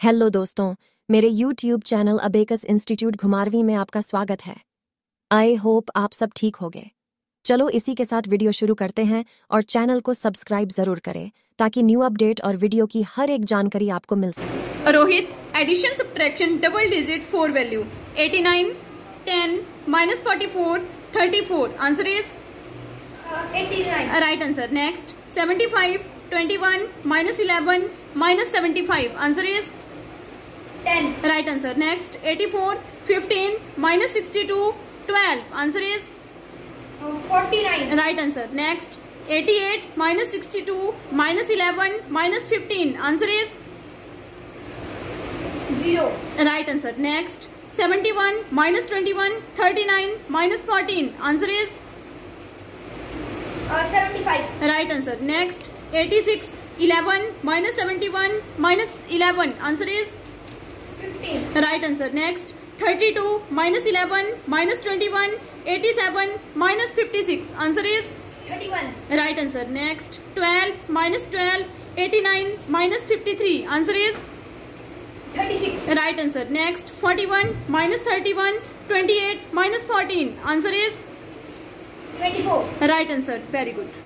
Hello दोस्तों मेरे YouTube channel abacus institute घुमारवी में आपका स्वागत है। आई होप आप सब ठीक होगे। चलो इसी के साथ वीडियो शुरू करते हैं और चैनल को सब्सक्राइब ज़रूर करें ताकि न्यू अपडेट और वीडियो की हर एक जानकारी आपको मिल सके। Rohit addition subtraction double digit four value 89 10 minus 44 34 answer is? Uh, 89. a right answer. Next 75 21 minus 11 minus 75 answer is? 10. Right answer. Next 84 15 minus 62 12 answer is? Uh, 49. right answer. Next 88 minus 62 minus 11 minus 15 answer is? 0. right answer. Next 71 minus 21 39 minus 14 answer is? Uh, 75. right answer. Next 86 11 minus 71 minus 11 answer is 15. right answer next. 32 minus 11 minus 21 87 minus 56 answer is? 31. right answer next. 12 minus 12 89 minus 53 answer is? 36. right answer next. 41 minus 31 28 minus 14 answer is? 24. right answer very good